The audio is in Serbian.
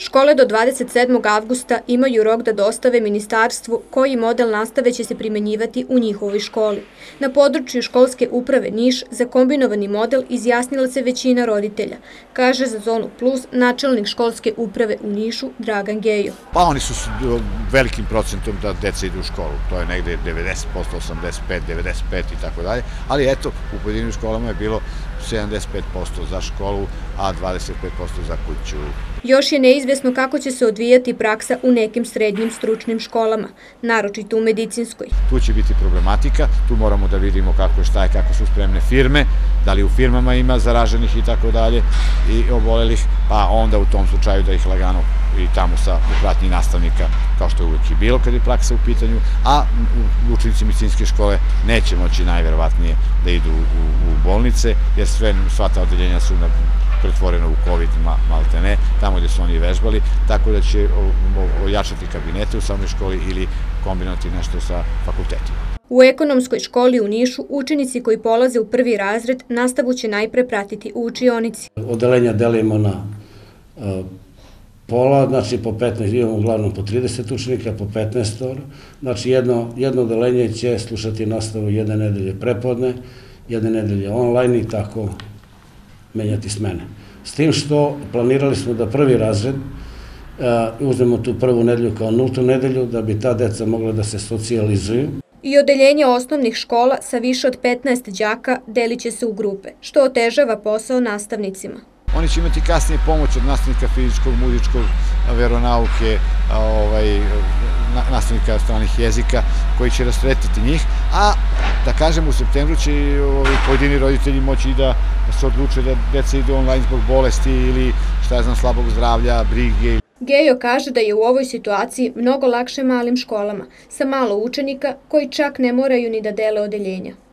Škole do 27. avgusta imaju rok da dostave ministarstvu koji model nastave će se primenjivati u njihovoj školi. Na području školske uprave Niš za kombinovani model izjasnila se većina roditelja, kaže za Zonu Plus načelnik školske uprave u Nišu Dragan Gejo. Pa oni su velikim procentom da deca idu u školu, to je negde 90%, 85, 95 i tako dalje, ali eto, u pojedinim školama je bilo 75% za školu, a 25% za kuću. Još je neizvesno kako će se odvijati praksa u nekim srednjim stručnim školama, naročito u medicinskoj. Tu će biti problematika, tu moramo da vidimo kako šta je, kako su spremne firme, da li u firmama ima zaraženih i tako dalje i obolelih, pa onda u tom slučaju da ih lagano i tamo sa upratnji nastavnika, kao što je uvek i bilo kad je praksa u pitanju, a učenici medicinske škole neće moći najverovatnije da idu u, u bolnice, jer sve, sva ta odeljenja su na pretvoreno u COVID malte ne, tamo gde su oni vežbali, tako da će ojačati kabinete u samoj školi ili kombinovati nešto sa fakultetima. U ekonomskoj školi u Nišu učenici koji polaze u prvi razred nastavu će najpre pratiti u učionici. Odelenja delimo na pola, znači po 15, imamo uglavnom po 30 učenika, po 15 ora. Znači jedno, jedno odelenje će slušati nastavu jedne nedelje prepodne, jedne nedelje online i tako menjati smene. S tim što planirali smo da prvi razred uh, uzmemo tu prvu nedelju kao nultu nedelju da bi ta deca mogla da se socijalizuju. I odeljenje osnovnih škola sa više od 15 đaka delit će se u grupe, što otežava posao nastavnicima. Oni će imati kasnije pomoć od nastavnika fizičkog, muzičkog, veronauke, ovaj, nastavnika stranih jezika, koji će rastretiti njih, a da kažem u septembru će ovaj, pojedini roditelji moći da se odluče da deca idu online zbog bolesti ili šta ja znam slabog zdravlja, brige. Gejo kaže da je u ovoj situaciji mnogo lakše malim školama, sa malo učenika koji čak ne moraju ni da dele odeljenja.